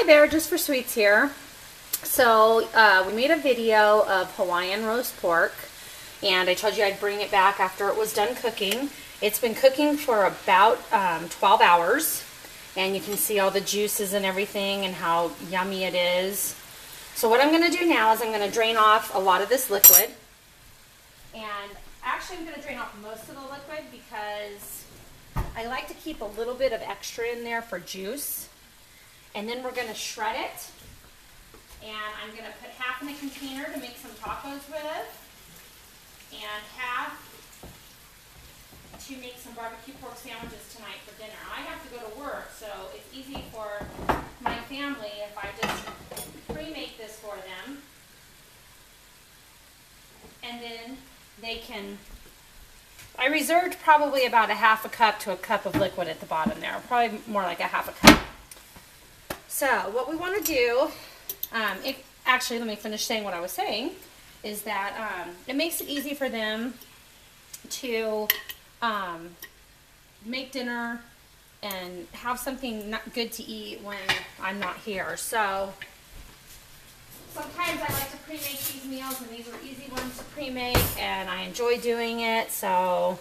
Hi there, Jus4SweetZ here. So uh, we made a video of Hawaiian roast pork and I told you I'd bring it back after it was done cooking. It's been cooking for about um, 12 hours and you can see all the juices and everything and how yummy it is. So what I'm going to do now is I'm going to drain off a lot of this liquid and actually I'm going to drain off most of the liquid because I like to keep a little bit of extra in there for juice. And then we're going to shred it. And I'm going to put half in a container to make some tacos with. And half to make some barbecue pork sandwiches tonight for dinner. I have to go to work, so it's easy for my family if I just pre-make this for them. And then they can I reserved probably about a half a cup to a cup of liquid at the bottom there, probably more like a half a cup. So what we want to do, um, it, actually let me finish saying what I was saying, is that um, it makes it easy for them to um, make dinner and have something good to eat when I'm not here. So sometimes I like to pre-make these meals and these are easy ones to pre-make and I enjoy doing it. So,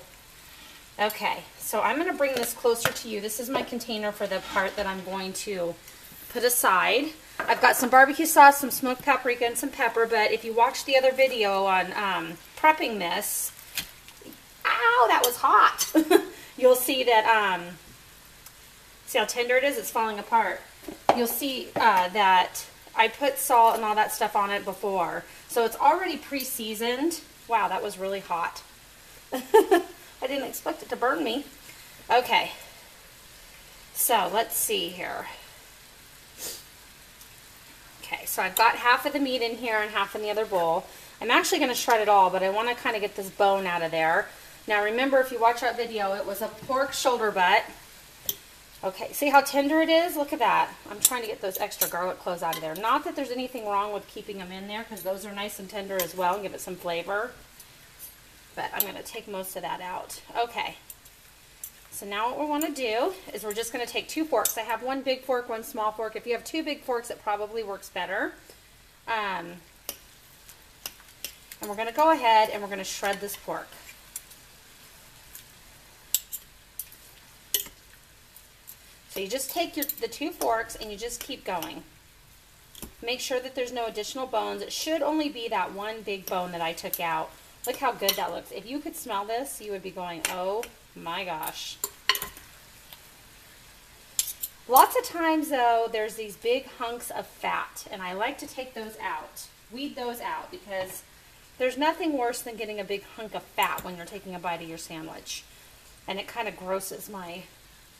okay. So I'm going to bring this closer to you. This is my container for the part that I'm going to put aside. I've got some barbecue sauce, some smoked paprika, and some pepper, but if you watch the other video on um, prepping this, ow, that was hot. You'll see that, um, see how tender it is? It's falling apart. You'll see uh, that I put salt and all that stuff on it before. So it's already pre-seasoned. Wow, that was really hot. I didn't expect it to burn me. Okay. So let's see here. Okay, so I've got half of the meat in here and half in the other bowl. I'm actually going to shred it all, but I want to kind of get this bone out of there. Now remember, if you watch that video, it was a pork shoulder butt. Okay, see how tender it is? Look at that. I'm trying to get those extra garlic cloves out of there. Not that there's anything wrong with keeping them in there because those are nice and tender as well and give it some flavor. But I'm going to take most of that out. Okay. So now what we want to do is we're just going to take two forks. I have one big fork, one small fork. If you have two big forks, it probably works better. Um, and we're going to go ahead and we're going to shred this pork. So you just take your, the two forks and you just keep going. Make sure that there's no additional bones. It should only be that one big bone that I took out. Look how good that looks. If you could smell this, you would be going, oh my gosh. Lots of times though, there's these big hunks of fat and I like to take those out, weed those out because there's nothing worse than getting a big hunk of fat when you're taking a bite of your sandwich. And it kind of grosses my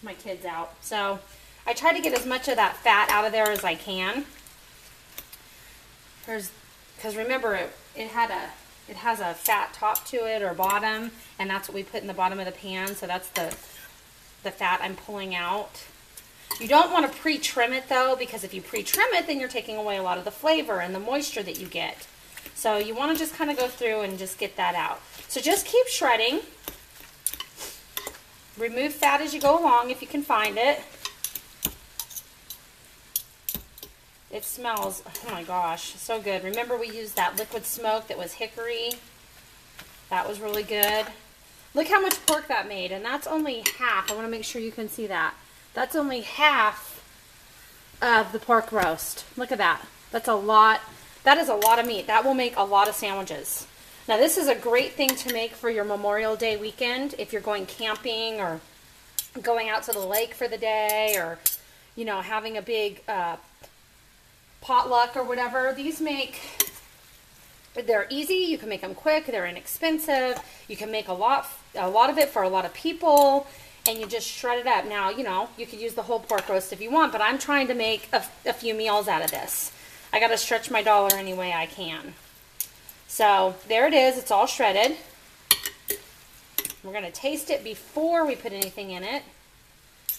my kids out. So I try to get as much of that fat out of there as I can. There's, because remember it, it had a, it has a fat top to it or bottom, and that's what we put in the bottom of the pan. So that's the, the fat I'm pulling out. You don't want to pre-trim it though, because if you pre-trim it, then you're taking away a lot of the flavor and the moisture that you get. So you want to just kind of go through and just get that out. So just keep shredding. Remove fat as you go along if you can find it. It smells, oh my gosh, so good. Remember we used that liquid smoke that was hickory. That was really good. Look how much pork that made, and that's only half. I want to make sure you can see that. That's only half of the pork roast. Look at that. That's a lot. That is a lot of meat. That will make a lot of sandwiches. Now this is a great thing to make for your Memorial Day weekend if you're going camping or going out to the lake for the day or, you know, having a big uh, potluck or whatever. These make, they're easy. You can make them quick. They're inexpensive. You can make a lot, a lot of it for a lot of people and you just shred it up. Now, you know, you could use the whole pork roast if you want, but I'm trying to make a, a few meals out of this. I got to stretch my dollar any way I can. So there it is. It's all shredded. We're going to taste it before we put anything in it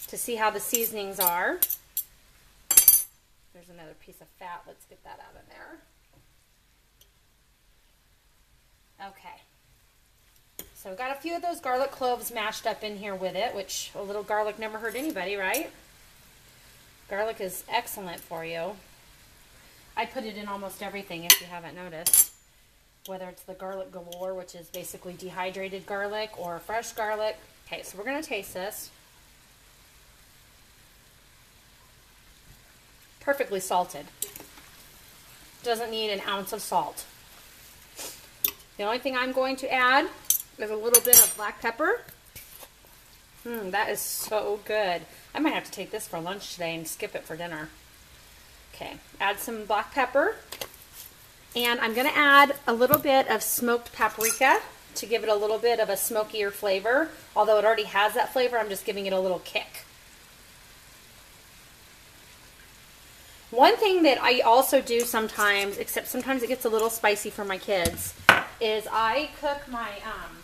to see how the seasonings are. There's another piece of fat. Let's get that out of there. Okay. So got a few of those garlic cloves mashed up in here with it, which a little garlic never hurt anybody, right? Garlic is excellent for you. I put it in almost everything if you haven't noticed. Whether it's the garlic galore, which is basically dehydrated garlic, or fresh garlic. Okay, so we're going to taste this. Perfectly salted. Doesn't need an ounce of salt. The only thing I'm going to add is a little bit of black pepper. Mmm, that is so good. I might have to take this for lunch today and skip it for dinner. Okay, add some black pepper. And I'm going to add a little bit of smoked paprika to give it a little bit of a smokier flavor. Although it already has that flavor, I'm just giving it a little kick. One thing that I also do sometimes, except sometimes it gets a little spicy for my kids, is I cook my um,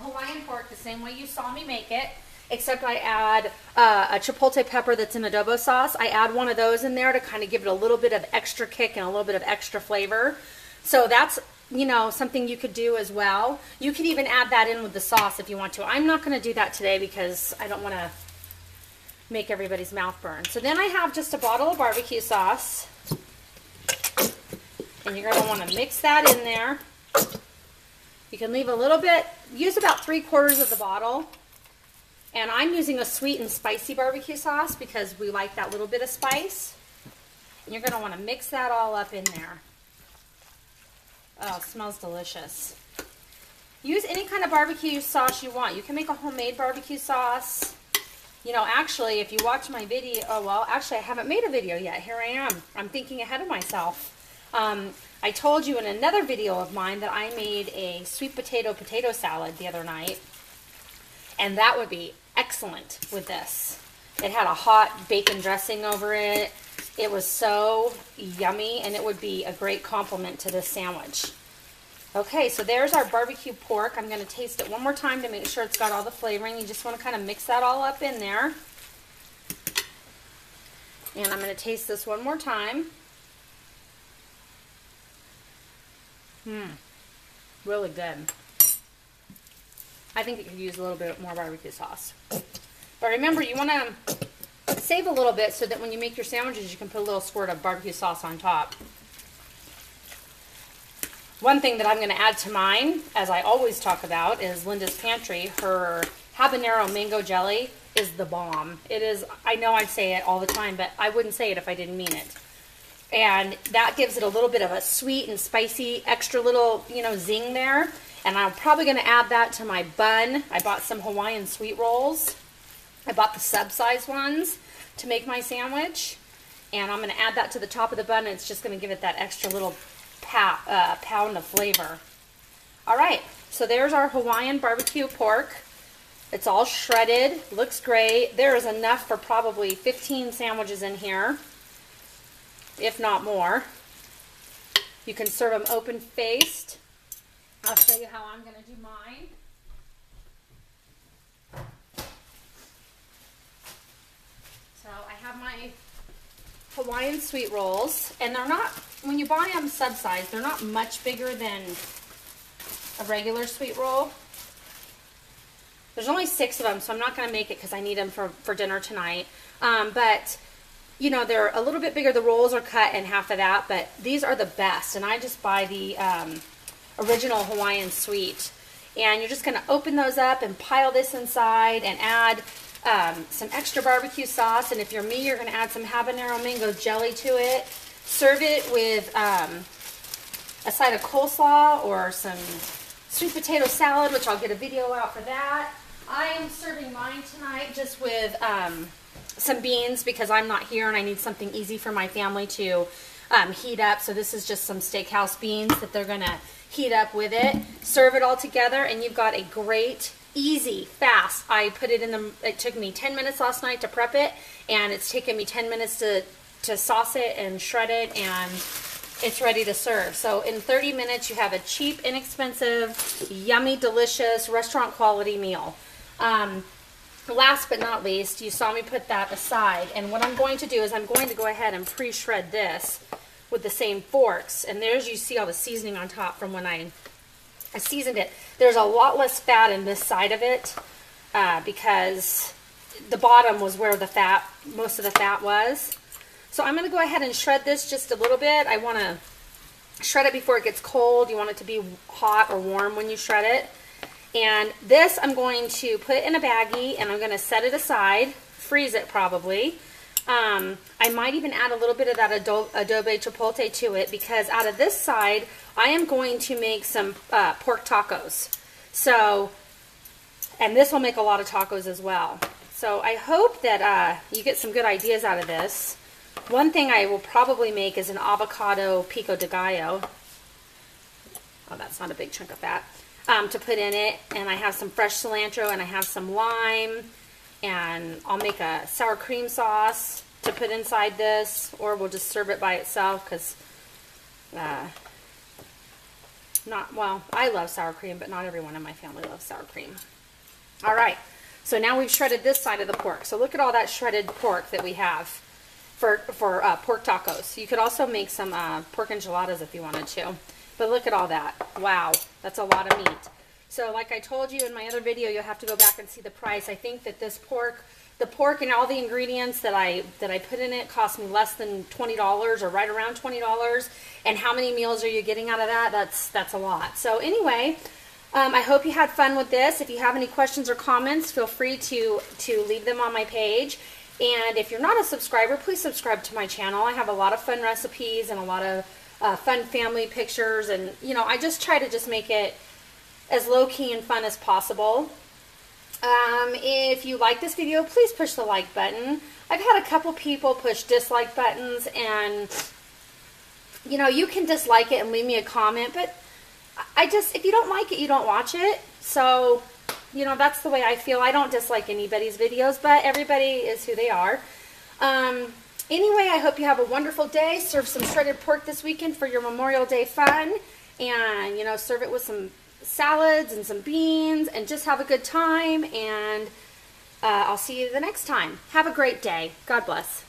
Hawaiian pork the same way you saw me make it, except I add uh, a chipotle pepper that's in adobo sauce. I add one of those in there to kind of give it a little bit of extra kick and a little bit of extra flavor. So that's you know something you could do as well. You could even add that in with the sauce if you want to. I'm not going to do that today because I don't want to make everybody's mouth burn. So then I have just a bottle of barbecue sauce. And you're going to want to mix that in there. You can leave a little bit, use about three quarters of the bottle. And I'm using a sweet and spicy barbecue sauce because we like that little bit of spice. And you're going to want to mix that all up in there. Oh, smells delicious. Use any kind of barbecue sauce you want. You can make a homemade barbecue sauce. You know, actually, if you watch my video, oh, well, actually, I haven't made a video yet. Here I am. I'm thinking ahead of myself. Um, I told you in another video of mine that I made a sweet potato potato salad the other night. And that would be excellent with this. It had a hot bacon dressing over it. It was so yummy, and it would be a great complement to this sandwich. Okay, so there's our barbecue pork. I'm going to taste it one more time to make sure it's got all the flavoring. You just want to kind of mix that all up in there. And I'm going to taste this one more time. Mmm, really good. I think it could use a little bit more barbecue sauce. But remember, you want to save a little bit so that when you make your sandwiches, you can put a little squirt of barbecue sauce on top. One thing that I'm going to add to mine, as I always talk about, is Linda's Pantry. Her habanero mango jelly is the bomb. It is, I know I say it all the time, but I wouldn't say it if I didn't mean it. And that gives it a little bit of a sweet and spicy, extra little, you know, zing there. And I'm probably going to add that to my bun. I bought some Hawaiian sweet rolls. I bought the sub-size ones to make my sandwich. And I'm going to add that to the top of the bun, and it's just going to give it that extra little uh, pound of flavor. All right, so there's our Hawaiian barbecue pork. It's all shredded, looks great. There is enough for probably 15 sandwiches in here, if not more. You can serve them open-faced. I'll show you how I'm going to do mine. So I have my Hawaiian sweet rolls, and they're not, when you buy them sub-size, they're not much bigger than a regular sweet roll. There's only six of them, so I'm not going to make it because I need them for, for dinner tonight. Um, but, you know, they're a little bit bigger. The rolls are cut in half of that, but these are the best. And I just buy the um, original Hawaiian sweet. And you're just going to open those up and pile this inside and add um, some extra barbecue sauce, and if you're me, you're going to add some habanero mango jelly to it. Serve it with um, a side of coleslaw or some sweet potato salad, which I'll get a video out for that. I am serving mine tonight just with um, some beans because I'm not here and I need something easy for my family to um, heat up. So this is just some steakhouse beans that they're going to heat up with it. Serve it all together and you've got a great easy, fast. I put it in the, it took me 10 minutes last night to prep it, and it's taken me 10 minutes to, to sauce it and shred it, and it's ready to serve. So in 30 minutes, you have a cheap, inexpensive, yummy, delicious, restaurant quality meal. Um, last but not least, you saw me put that aside, and what I'm going to do is I'm going to go ahead and pre-shred this with the same forks, and there's you see all the seasoning on top from when I I seasoned it. There's a lot less fat in this side of it uh, because the bottom was where the fat, most of the fat was. So I'm going to go ahead and shred this just a little bit. I want to shred it before it gets cold. You want it to be hot or warm when you shred it. And this I'm going to put in a baggie and I'm going to set it aside, freeze it probably. Um, I might even add a little bit of that adobo chipotle to it because out of this side, I am going to make some uh, pork tacos. So, and this will make a lot of tacos as well. So I hope that uh, you get some good ideas out of this. One thing I will probably make is an avocado pico de gallo. Oh, that's not a big chunk of fat. Um, to put in it. And I have some fresh cilantro and I have some lime and I'll make a sour cream sauce to put inside this or we'll just serve it by itself because uh, not well I love sour cream but not everyone in my family loves sour cream. All right so now we've shredded this side of the pork. So look at all that shredded pork that we have for for uh, pork tacos. You could also make some uh, pork enchiladas if you wanted to but look at all that wow that's a lot of meat so like I told you in my other video, you'll have to go back and see the price. I think that this pork, the pork and all the ingredients that I that I put in it cost me less than $20 or right around $20. And how many meals are you getting out of that? That's that's a lot. So anyway, um, I hope you had fun with this. If you have any questions or comments, feel free to, to leave them on my page. And if you're not a subscriber, please subscribe to my channel. I have a lot of fun recipes and a lot of uh, fun family pictures. And, you know, I just try to just make it as low-key and fun as possible. Um, if you like this video, please push the like button. I've had a couple people push dislike buttons and, you know, you can dislike it and leave me a comment, but I just, if you don't like it, you don't watch it. So, you know, that's the way I feel. I don't dislike anybody's videos, but everybody is who they are. Um, anyway, I hope you have a wonderful day. Serve some shredded pork this weekend for your Memorial Day fun. And, you know, serve it with some salads and some beans and just have a good time. And uh, I'll see you the next time. Have a great day. God bless.